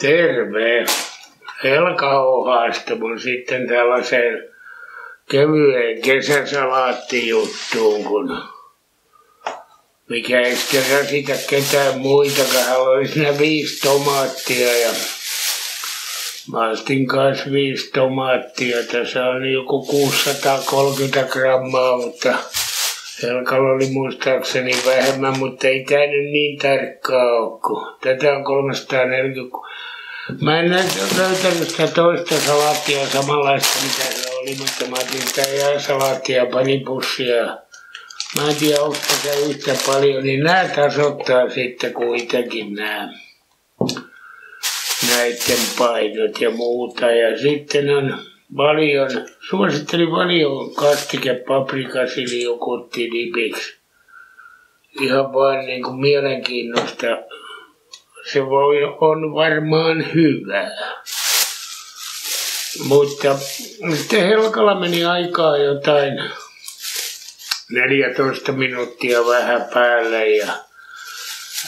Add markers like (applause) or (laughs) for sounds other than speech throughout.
Terve. Helka on haastanut sitten tällaiseen kevyeen kesäsalaattijuttuun, kun mikä ei rasita ketään muitakaan. Hän oli siinä viisi tomaattia ja mä ostin kanssa viisi tomaattia. Tässä on joku 630 grammaa, mutta Helkalla oli muistaakseni vähemmän, mutta ei tämä nyt niin tarkkaa ole, kun tätä on 340. Mä en löytänyt sitä toista salaattia samanlaista, mitä se oli, mutta mä otin sitä ja panin pussia. Mä en tiedä, onko se yhtä paljon, niin nämä tasoittaa sitten kuitenkin nämä näiden painot ja muuta. Ja sitten on valion, suosittelin valion kastike paprikasiliokutti dipiksi. Ihan vaan niin kuin mielenkiinnosta. Se voi, on varmaan hyvää. Mutta sitten Helkalla meni aikaa jotain 14 minuuttia vähän päälle ja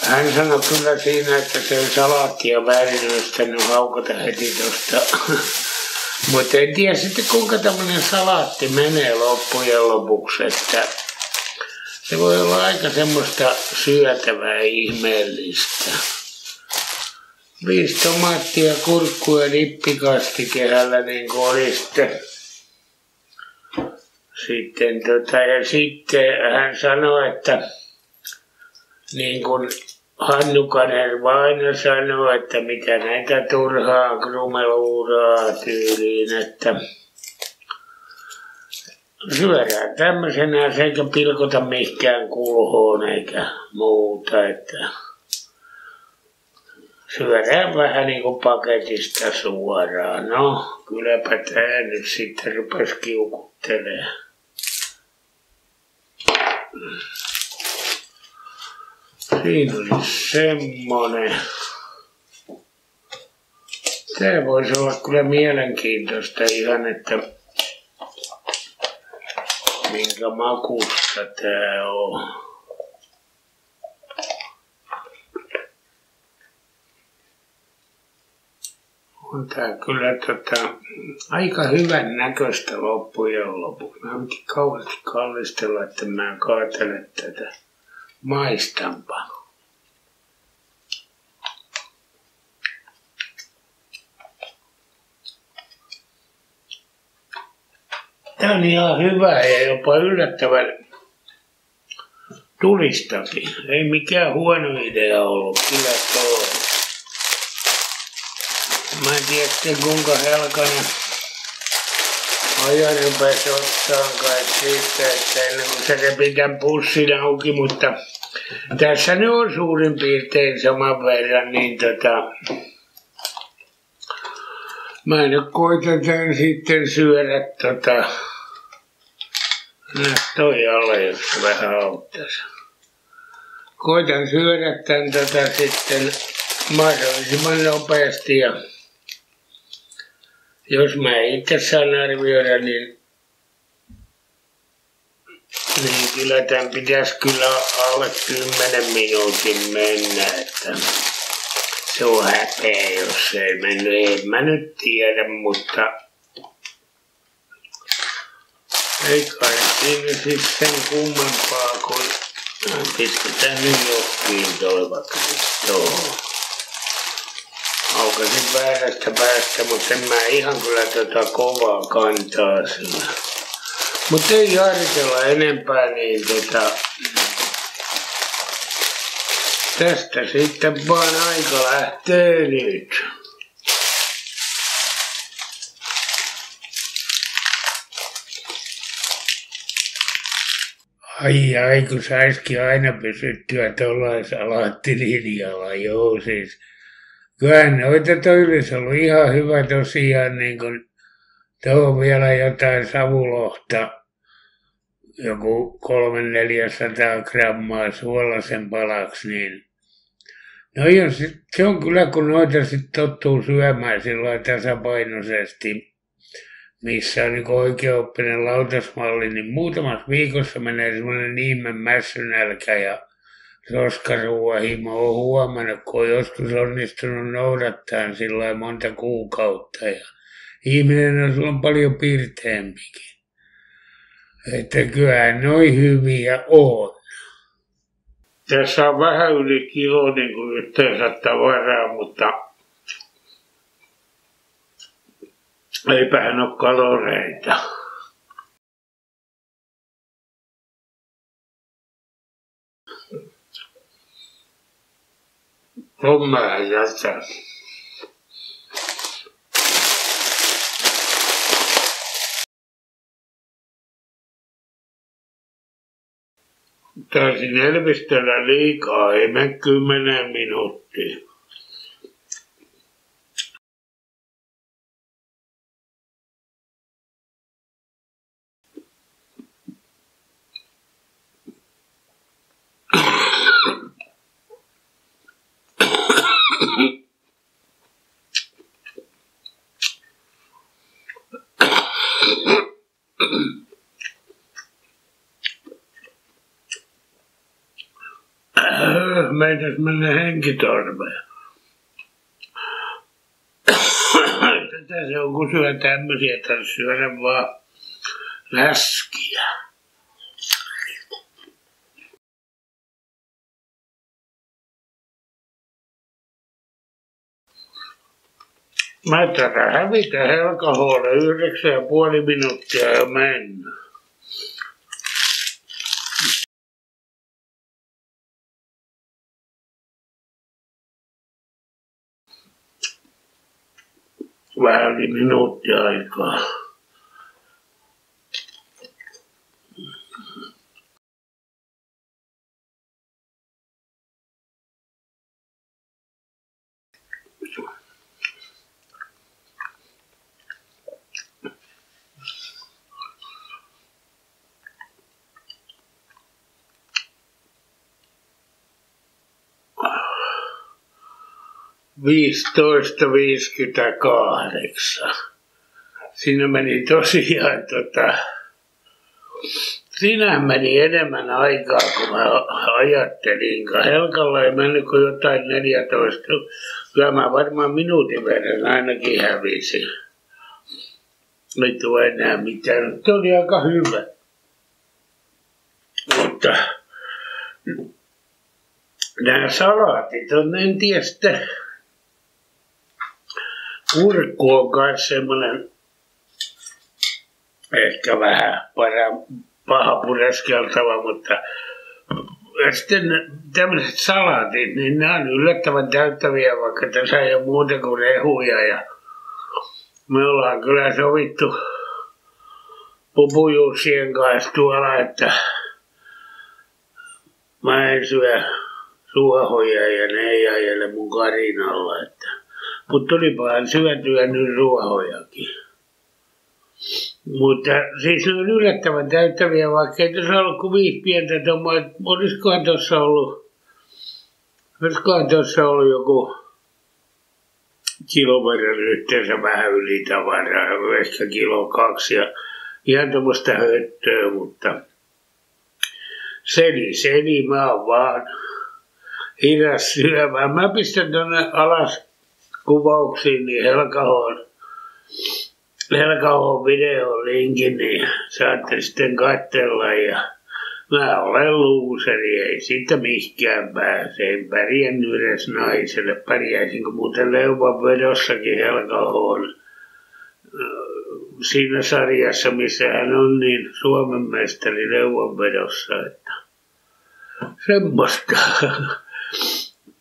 hän sanoi kyllä siinä, että se salaattia väärin olisi haukata heti tuosta (laughs) mutta en tiedä sitten kuinka tämmöinen salaatti menee loppujen lopuksi, että se voi olla aika semmoista syötävää ihmeellistä. Viisi tomaattia, kurkkua ja dippikastikehällä niin kuin oli sitten. Sitten tota, ja sitten hän sanoi, että niin kuin Hannu Kanerva aina sanoo, että mitä näitä turhaa krumeluuraa tyyliin, että syödään tämmöisenä eikä pilkota mihinkään kulhoon eikä muuta, että syödään vähän niin kuin paketista suoraan. No, kylläpä tämä nyt sitten rupesi kiukuttelemaan. Siinä oli semmonen. Tämä voisi olla kyllä mielenkiintoista ihan, että minkä makusta tämä on. On tää kyllä tota, aika hyvän näköistä loppujen lopuksi. Mä piti kauheasti kallistella, että mä kaatelen tätä maistanpa. Tämä on ihan hyvä ja jopa yllättävän tulistakin. Ei mikään huono idea ollut, kyllä tuo. Sitten kuinka helkainen ajan rupesi ottaa kai siitä, että ennen kuin se repi tämän pussin auki, mutta tässä ne on suurin piirtein saman verran, niin tota, mä nyt koitan sitten syödä tota, Nää toi alle, jos vähän auttaisi. Koitan syödä tän tota sitten mahdollisimman nopeasti ja jos mä itse saan arvioida, niin, niin kyllä tämän pitäisi kyllä alle 10 minuutin mennä, että se on häpeä, jos ei mennyt. En mä nyt tiedä, mutta ei kai siinä siis sen kummempaa, kun pistetään nyt johonkin toi vaikka tuohon. Aukasin väärästä päästä, mutta en mä ihan kyllä tota kovaa kantaa sillä. Mutta ei harjoitella enempää, niin tota, tästä sitten vaan aika lähtee nyt. Ai ai, kun saisikin aina pysyttyä tuollaisella salaattilinjalla, joo siis. Kyllähän noita olisi ollut ihan hyvä tosiaan, niin kun tuohon vielä jotain savulohta, joku kolme neljäsataa grammaa suolasen palaksi, niin. No jos, se on kyllä, kun noita sitten tottuu syömään sillä tasapainoisesti, missä on niin oikeoppinen lautasmalli, niin muutamassa viikossa menee semmoinen ihme mässynälkä ja roskaruuahimo on huomannut, kun on joskus onnistunut noudattaa sillä monta kuukautta. Ja ihminen on silloin paljon piirteempikin. Että kyllä noin hyviä on. Tässä on vähän yli kilo niin kuin yhteensä tavaraa, mutta eipähän ole kaloreita. Hommaa jätä. Taisin elvistellä liikaa, ei mene kymmenen minuuttia. Meitäs mennä henkitorveen. Tätä se on, kun syö tämmöisiä, että syödä vaan läskiä. Mä tätä hävitä helkahuolle yhdeksän ja puoli minuuttia jo mennä. Vähän yli minuutti aikaa. Viisitoista viisikymmentäkahdeksan. Siinä meni tosiaan tota, Siinä meni enemmän aikaa kuin mä ajattelin. Helkalla ei mennyt kuin jotain 14. Kyllä mä varmaan minuutin verran ainakin hävisin. Ei tule enää mitään. Nyt oli aika hyvä. Mutta nämä salaatit on, en tiedä. Kurkku on myös semmoinen ehkä vähän para, paha pureskeltava, mutta ja sitten tämmöiset salaatit, niin nämä on yllättävän täyttäviä, vaikka tässä ei ole muuta kuin rehuja. Ja me ollaan kyllä sovittu pupujuussien kanssa tuolla, että mä en syö suohoja ja ne ei ajele mun karinalla. Että. Mutta tulipahan syötyä nyt ruohojakin. Mutta siis ne on yllättävän täyttäviä, vaikka ei tässä ollut kuin viisi pientä tommoa. Olisikohan tuossa ollut, olisikohan tuossa ollut joku kilon verran yhteensä vähän yli tavaraa, ehkä kilo kaksi ja ihan tuommoista höttöä, mutta seni, seni, mä oon vaan hidas syömään. Mä pistän tonne alas kuvauksiin, niin Helkahoon Velkaon videolinkin, niin saatte sitten katsella ja mä olen luuseri, ei siitä mihinkään pääse. En pärjännyt edes naiselle. Pärjäisinkö muuten leuvan vedossakin Helkahoon siinä sarjassa, missä hän on niin Suomen mestari leuvanvedossa, että semmoista. (laughs)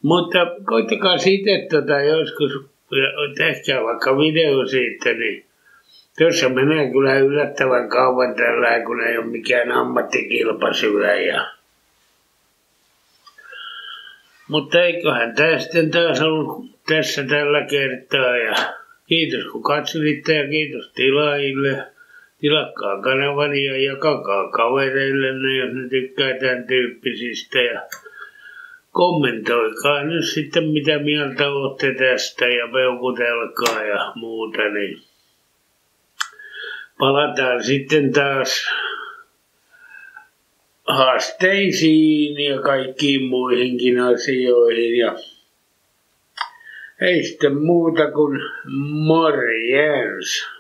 Mutta koittakaa sitten tota joskus, tehkää vaikka video siitä, niin Tuossa menee kyllä yllättävän kauan tällä, kun ei ole mikään ammattikilpasyöjä. Mutta eiköhän tämä sitten taas ollut tässä tällä kertaa. Ja kiitos kun katselitte ja kiitos tilaajille. Tilakkaa kanavani ja jakakaa kavereille, jos ne tykkää tämän tyyppisistä. Ja kommentoikaa nyt sitten mitä mieltä olette tästä ja peukutelkaa ja muuta. Niin palataan sitten taas haasteisiin ja kaikkiin muihinkin asioihin. Ja ei sitten muuta kuin morjens.